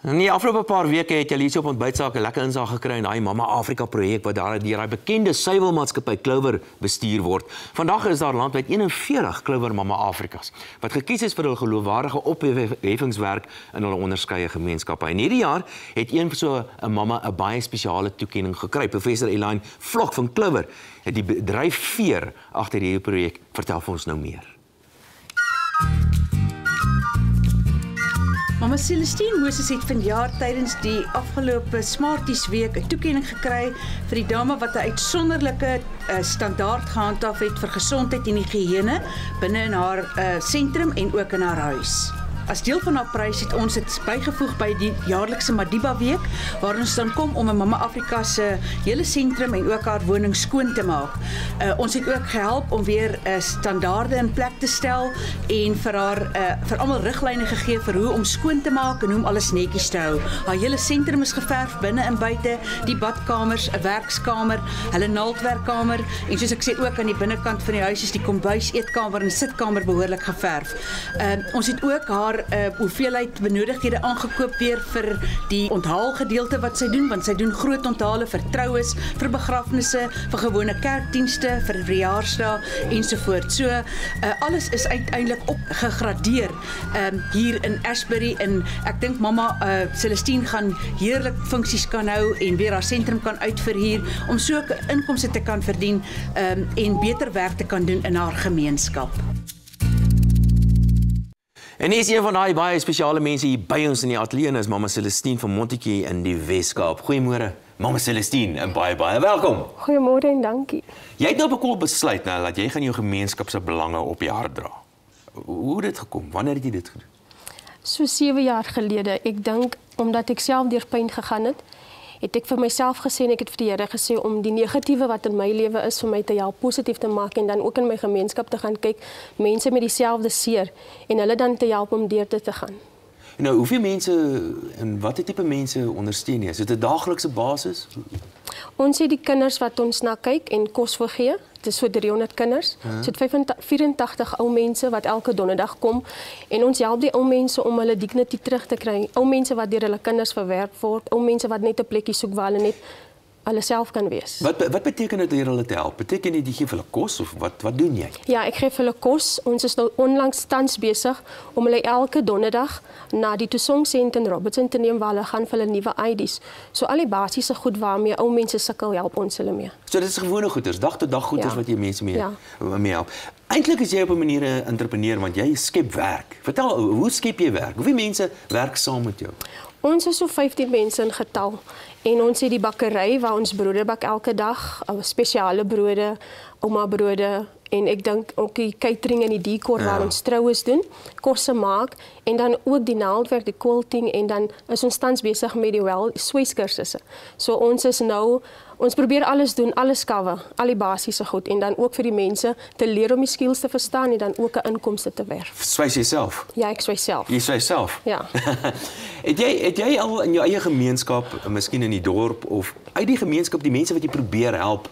In die afgelope paar weke het jy hier op ontbytsake lekker insig gekry in daai Mama Afrika projek wat daar deur daai bekende suiwelmaatskappy Clover bestuur word. Vandag is daar landwyd 41 Clover Mama Afrikas wat gekies is vir hul geloofwaardige opheffingswerk in hulle onderskeie gemeenskappe. En hierdie jaar het een so 'n mamma 'n baie spesiale toekenning gekry. Professor Elaine Vlok van Clover het die bedryf veer agter hierdie projek. Vertel vir ons nou meer. Mama Celestine Moses het vanjaar tydens die afgelope Smarties week 'n toekenning gekry vir die dame wat 'n uitsonderlike uh, standaard gehandhaaf het vir gesondheid en higiëne binne in haar uh, sentrum en ook in haar huis. As deel van haar prys het ons dit bygevoeg by die jaarlikse Madiba week waar ons dan kom om 'n Mamma Afrika se hele sentrum en ook haar woning skoon te maak. Uh, ons het ook gehelp om weer 'n uh, standaarde in plek te stel en vir haar uh, vir almal riglyne gegee vir hoe om skoon te maak en hoe om alles netjies te hou. Haar hele sentrum is geverf binne en buite, die badkamers, 'n werkskamer, hulle naaldwerkkamer en soos ek sê ook aan die binnekant van die huis is die kombuis, eetkamer en sitkamer behoorlik geverf. Uh, ons het ook haar uh, hoeveelheid benodigdhede aangekoop weer vir die onthaalgedeelte wat sy doen want sy doen groot onthale vir troues, vir begrafnisse, vir gewone kerkdienste, vir verjaarsdae ensovoorts. So uh, alles is uiteindelik opgegradeer um, hier in Ashbury en ek dink mamma uh, Celestine gaan heerlik funksies kan hou en weer haar sentrum kan uitverhuur om so inkomste te kan verdien um, en beter werk te kan doen in haar gemeenskap. En is een van daai baie spesiale mense hier by ons in die ateljee is Mamma Celestine van Montetjie in die Weskaap. Goeiemôre. Mamma Celestine en baie baie welkom. Goeiemôre en dankie. Jy het nou bekoel besluit nou dat jy gaan jou gemeenskap se belange op jou hart dra. Hoe het dit gekom? Wanneer het jy dit gedoen? So 7 jaar gelede. Ek dink omdat ek self deur pyn gegaan het, het ek vir myself gesê en ek het vir die Here gesê om die negatiewe wat in my lewe is vir my te help positief te maak en dan ook in my gemeenskap te gaan kyk mense met dieselfde seer en hulle dan te help om deur dit te gaan. En nou, hoeveel mense en watter tipe mense ondersteun jy? Is dit 'n daaglikse basis? Ons het die kinders wat ons na kyk en kos vir gee. Dit is so 300 kinders. Ons het 84 ou mense wat elke donderdag kom en ons help die ou mense om hulle dignity terug te kry. Ou mense wat deur hulle kinders verwerp word, ou mense wat net 'n plekkie soek waar hulle net hulle self kan wees. Wat wat beteken dit hier hulle te help? Beteken dit jy gee vir hulle kos of wat wat doen jy? Ja, ek gee vir hulle kos. Ons is nou onlangs tans besig om hulle elke donderdag na die Tusong Sent in Robertson te neem waar hulle gaan vir hulle nuwe IDs. So al die basiese goed waarmee ou mense sukkel, help ons hulle mee. So dit is gewone goeders, dag tot dag goeders ja. wat jy mense mee ja. mee help. Eintlik is jy op 'n manier 'n entrepreneur want jy skep werk. Vertel, hoe skep jy werk? Hoeveel mense werk saam met jou? Ons is so 15 mense in getal en ons het die bakkery waar ons brode bak elke dag, spesiale brode, ouma brode en ek dink ook die catering en die dekor ja. waar ons troues doen, kosse maak en dan ook die naaldwerk, die quilting en dan is ons tans besig met die wel sweskursusse. So ons is nou ons probeer alles doen, alles skawe, al die basiese goed en dan ook vir die mense te leer om die skills te verstaan en dan ook 'n inkomste te werf. Swys jouself? Ja, ek swys self. Jy swys self? Ja. het jy het jy al in jou eie gemeenskap, miskien in die dorp of uit die gemeenskap die mense wat jy probeer help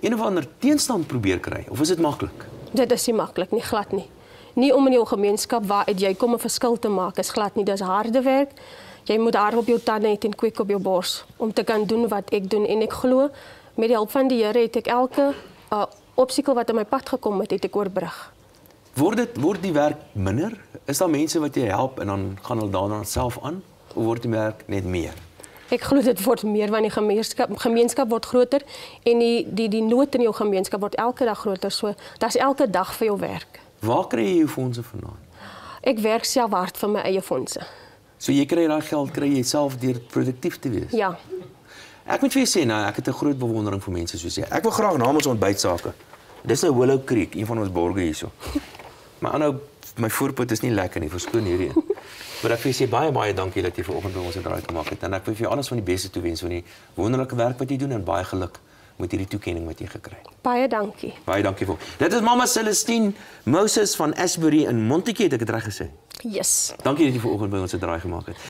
een of ander teenstand probeer kry of is dit maklik? Dit is nie maklik nie, glad nie. Nie om in jou gemeenskap waar uit jy kom 'n verskil te maak is glad nie, dis harde werk. Jy moet daar op jou tande hê en kwik op jou bors om te kan doen wat ek doen en ek glo met die hulp van die Here het ek elke uh, obstakel wat in my pad gekom het, het ek oorbrug. Word dit word die werk minder? Is daar mense wat jy help en dan gaan hulle daarna self aan of word die werk net meer? Ek glo dit word meer wanneer die gemeenskap gemeenskap word groter en die die die nood in jou gemeenskap word elke dag groter. So daar's elke dag vir jou werk. Waar kry jy jou fondse vandaan? Ek werk self hard vir my eie fondse. So jy kry daai geld kry jy self deur produktief te wees. Ja. Ek moet vir jou sê nou, ek het 'n groot bewondering vir mense soos jy. Ek wil graag namens ons ontbytsake. Dis nou Willow Creek, een van ons borgers hierso. Maar aanhou my voorpot is nie lekker nie, verskoon hierdie een. Maar ek wil sê baie baie dankie dat jy vanoggend by ons het draai gemaak het en ek wil vir jou alles van die beste toewens van die wonderlike werk wat jy doen en baie geluk met hierdie toekenning wat jy gekry het. Baie dankie. Baie dankie vir. Dit is Mamma Celestine Moses van Ashbury in Montetjie, het ek dit reg gesê? Yes. Dankie dat jy vanoggend by ons het draai gemaak het.